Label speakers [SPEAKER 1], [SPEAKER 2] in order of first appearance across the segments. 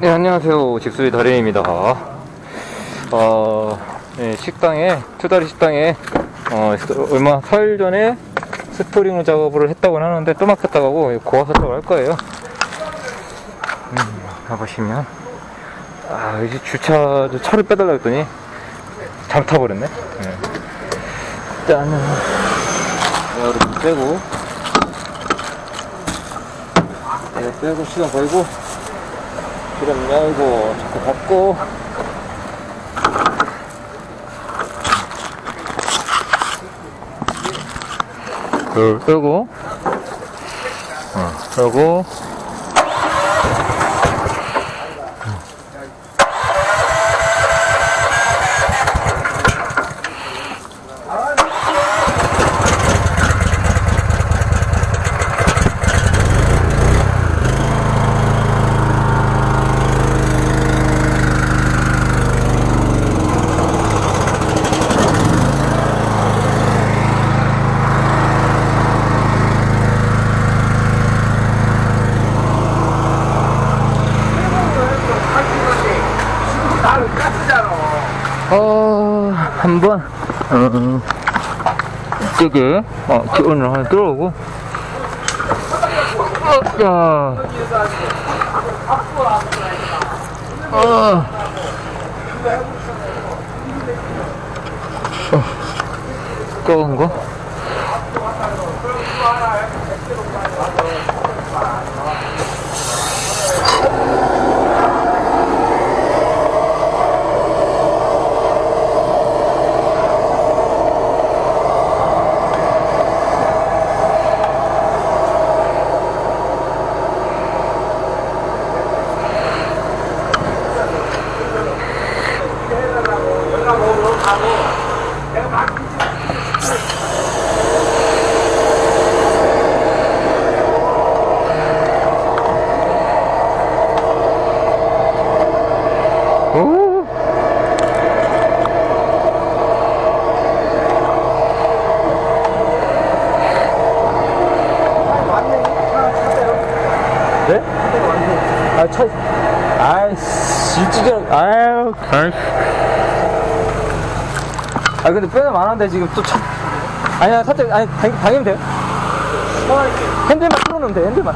[SPEAKER 1] 네, 안녕하세요. 직수리 달인입니다. 어, 네, 식당에, 투다리 식당에, 어, 얼마, 사일 전에 스토링 작업을 했다고 하는데 또 막혔다고 하고 고아서 작업을 할 거예요. 음, 가보시면. 아, 이제 주차, 차를 빼달라 했더니 잘 타버렸네. 네. 일단은, 여러분 빼고, 이거 빼고 시간 걸고, 기름 열고 자꾸 닫고. 그 끄고 어, 한번, 어, 끄게, 어, 오늘 하나 들어오고, 어, 야, 어, 어, 꺼운 거? 오. 네? 아, 차, 아이씨, 일찍이, 아, 근데 빼면 많은데 지금 또 차, 아니야, 살짝, 아니, 당, 당기면 돼요? 핸들만 풀어놓으면 돼, 핸들만.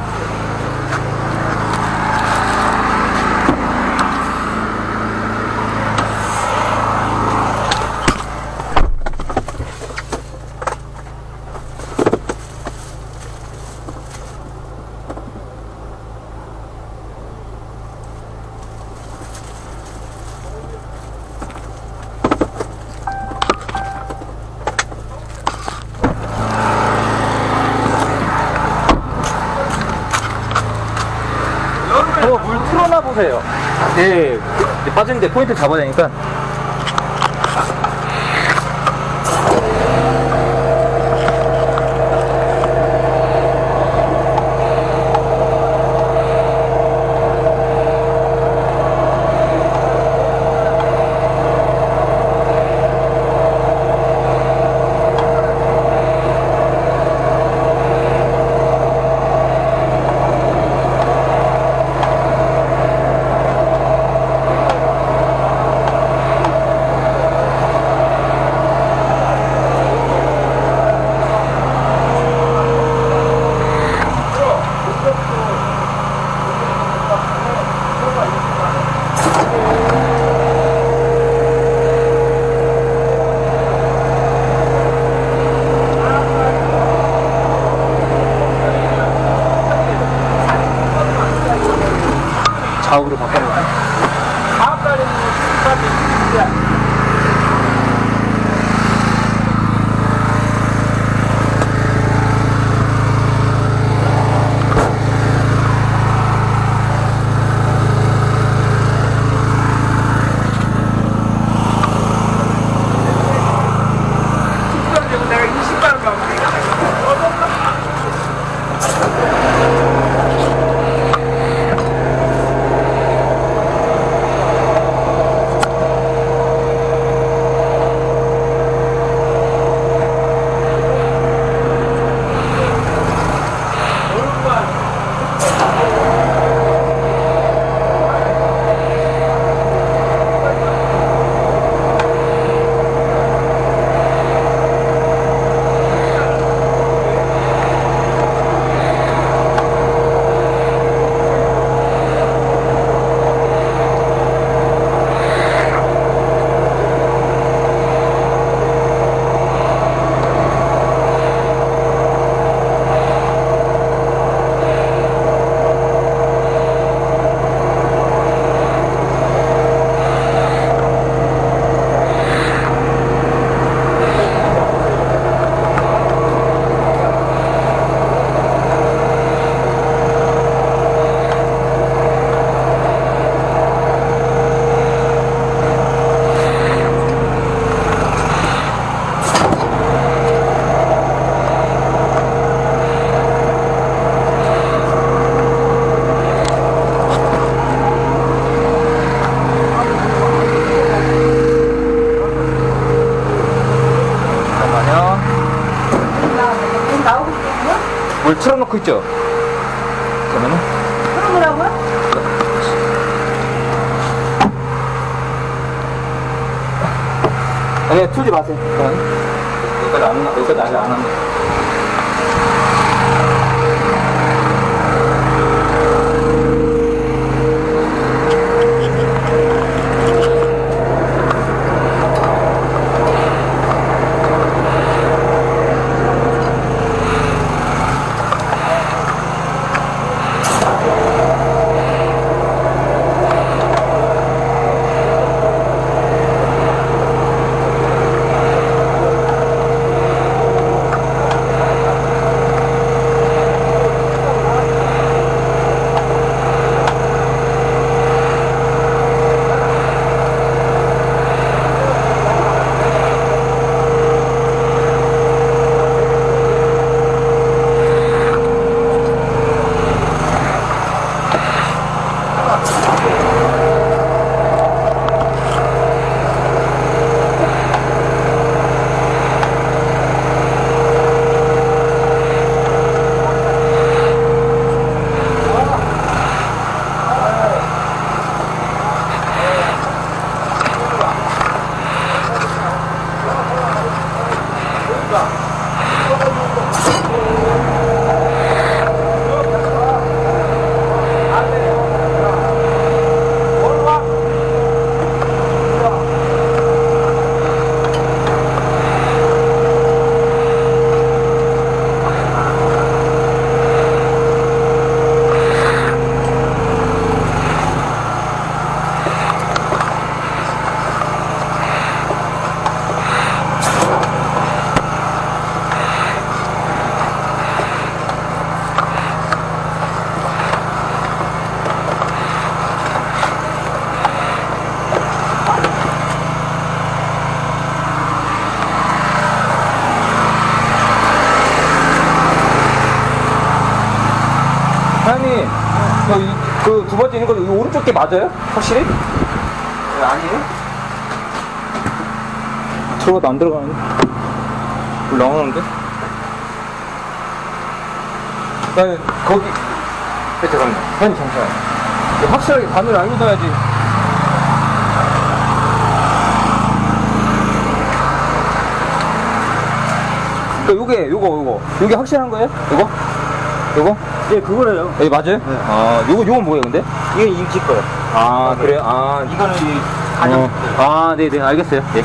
[SPEAKER 1] 한번 물 틀어놔 보세요. 네, 이제 빠지는데 포인트 잡아야 되니까. 그 있죠?
[SPEAKER 2] 그러면은? 그럼 뭐라고요?
[SPEAKER 1] 아니, 틀지 마세요. 여기까지 안, 여기까지 안 합니다. 이 오른쪽 게 맞아요? 확실히? 네, 아니에요? 들어가도 안 들어가는데? 물 나오는데? 나 거기, 네, 잠깐만. 사장님, 잠시만. 확실하게 반을 알고 가야지. 그 요게, 요거, 요거. 요게 확실한 거예요? 요거? 요거?
[SPEAKER 3] 예, 그거래요.
[SPEAKER 1] 예, 맞아요? 아, 요거, 요건 뭐예요, 근데?
[SPEAKER 3] 이건 임시 거요.
[SPEAKER 1] 아, 그래요? 아,
[SPEAKER 3] 이거는 이
[SPEAKER 1] 어. 아, 네네, 알겠어요. 예.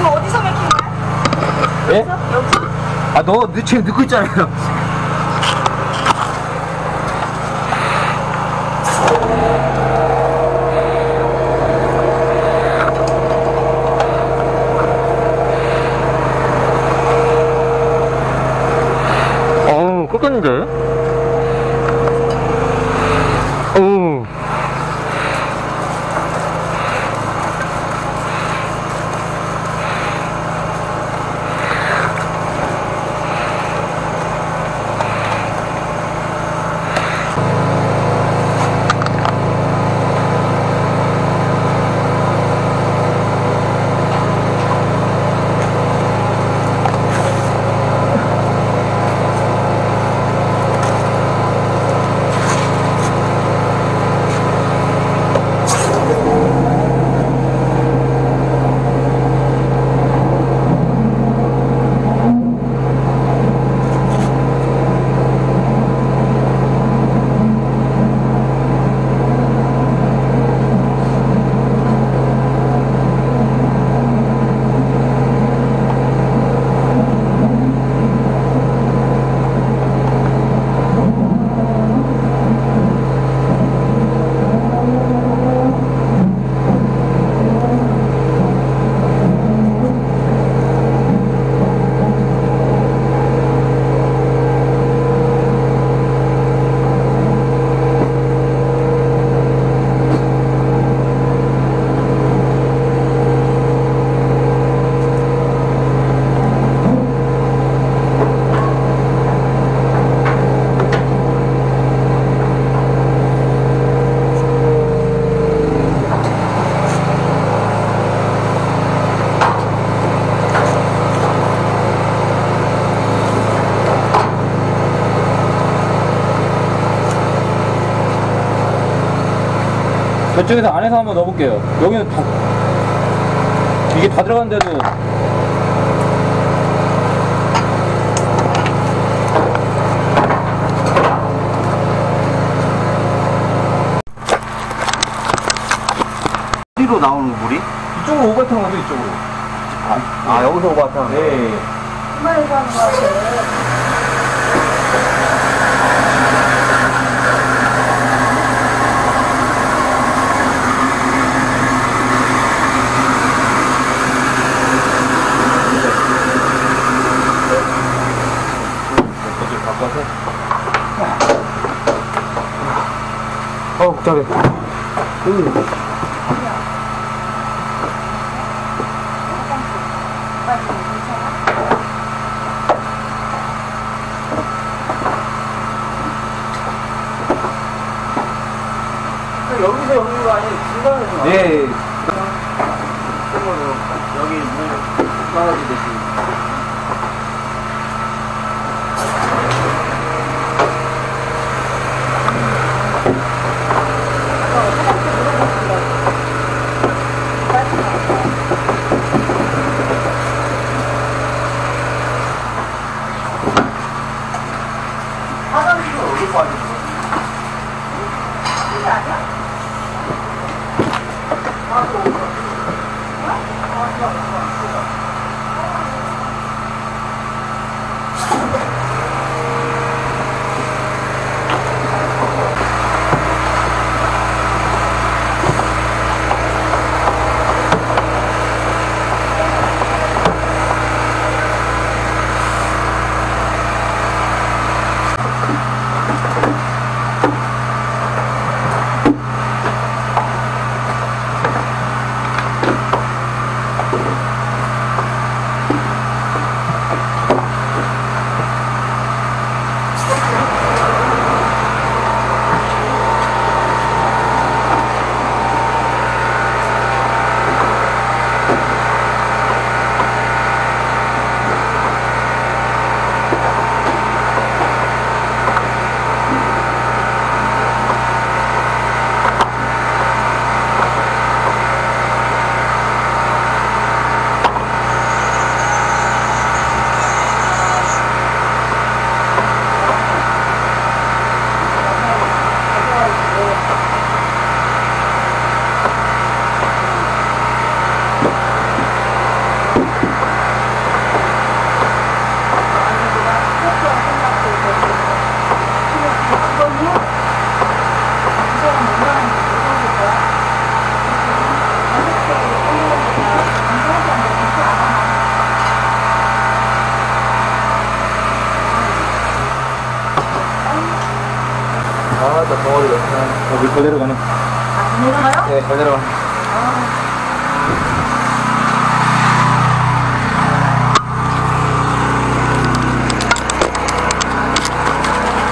[SPEAKER 4] 이거 어디서 맥힌 거야?
[SPEAKER 1] 예?
[SPEAKER 4] 여기?
[SPEAKER 1] 아, 너, 너 지금 듣고 있잖아요. 저쪽에서 안에서 한번 넣어볼게요. 여기는 다, 이게 다 들어갔는데도
[SPEAKER 4] 어디로 나오는 물이?
[SPEAKER 1] 이쪽으로 오바탕 가죠, 이쪽으로.
[SPEAKER 4] 아 여기서 오바탕.
[SPEAKER 1] 네.
[SPEAKER 5] 정말 하는 거야, 쟤.
[SPEAKER 1] 이 어, 복잡해.
[SPEAKER 4] 여기서 여는 거 아니에요? 중간에서?
[SPEAKER 1] 네.
[SPEAKER 4] 여기 물 떨어지듯이.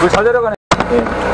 [SPEAKER 1] 물잘 내려가네.
[SPEAKER 5] 네.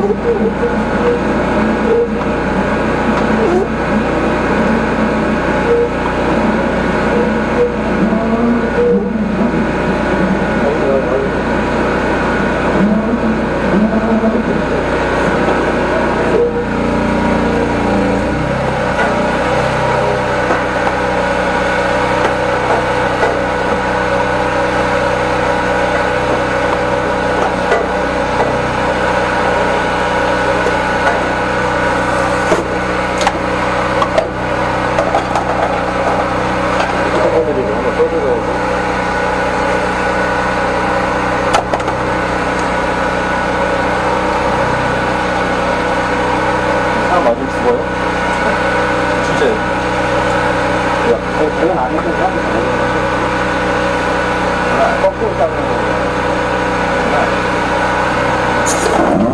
[SPEAKER 5] Thank you.
[SPEAKER 1] 그러면아는분이사귀고나면은그 거?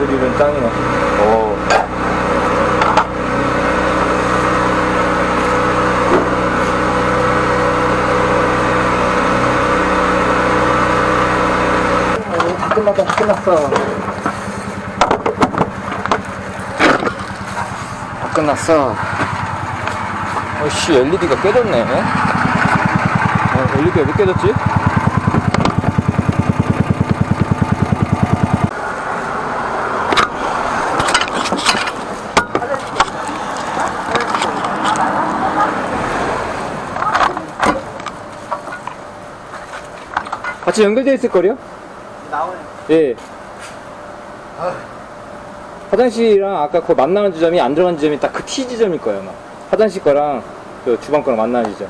[SPEAKER 1] 드릴은 짱이네. 오. 오, 다 끝났다, 다 끝났어. 다 끝났어. 어씨, LED가 깨졌네. 어, LED가 왜 깨졌지? 같이 연결되어 있을 거요?
[SPEAKER 3] 나오네.
[SPEAKER 1] 예. 화장실이랑 아까 그 만나는 지점이 안 들어간 지점이 딱 그 T 지점일 거예요, 아마. 화장실 거랑 저 주방 거랑 만나는 지점.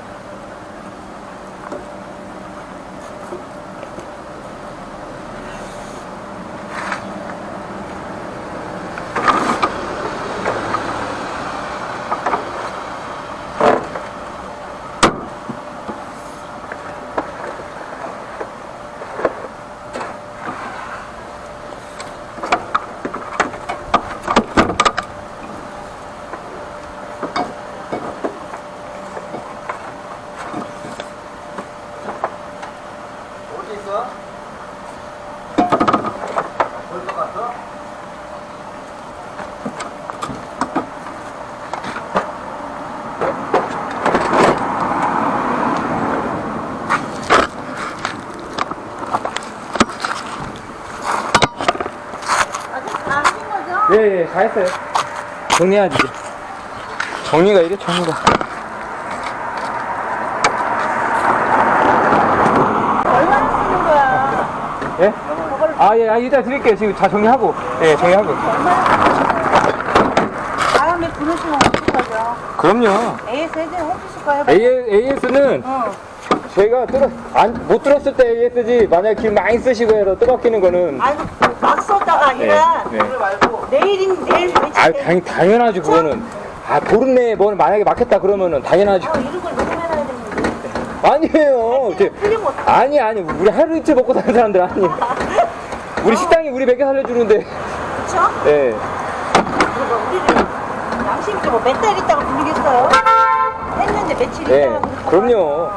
[SPEAKER 1] 예, 예, 다 했어요. 정리해야지. 정리가 이래, 정리가.
[SPEAKER 4] 얼마나 쓰는 거야?
[SPEAKER 1] 예? 아, 예, 아, 이따 드릴게요. 지금 다 정리하고. 예, 정리하고.
[SPEAKER 4] 바람에 부르시면 어떡하죠?
[SPEAKER 1] 그럼요.
[SPEAKER 4] AS 해제 해주실 거예요?
[SPEAKER 1] AS는
[SPEAKER 4] 어.
[SPEAKER 1] 저희가 뚫어, 안, 못 들었을 때 AS지, 만약에 길 많이 쓰시고 해서 뜨박히는 거는.
[SPEAKER 4] 아니, 막 썼다가 아니라
[SPEAKER 1] 네.
[SPEAKER 3] 그래 말고
[SPEAKER 4] 내일인 내일 며칠
[SPEAKER 1] 아,
[SPEAKER 4] 때-
[SPEAKER 1] 당, 당연하지, 그거는. 아, 보름 내에 뭐 만약에 막혔다 그러면은 당연하지.
[SPEAKER 4] 어, 이런 걸 되는데.
[SPEAKER 1] 아니에요. 제,
[SPEAKER 4] 어떡해?
[SPEAKER 1] 아니, 아니, 우리 하루 이틀 먹고 사는 사람들 아니에요. 우리 식당이 우리 먹여 살려주는데.
[SPEAKER 4] 그쵸?
[SPEAKER 1] 예.
[SPEAKER 4] 그리고 우리를 양심 있게 뭐몇 달 있다가 부르겠어요? 했는데 며칠
[SPEAKER 1] 예,
[SPEAKER 4] 있다가 부르겠어요?
[SPEAKER 1] 그럼요.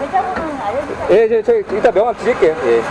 [SPEAKER 4] 계좌번호는 알려주세요.
[SPEAKER 1] 예, 저, 저 이따 명함 드릴게요. 예.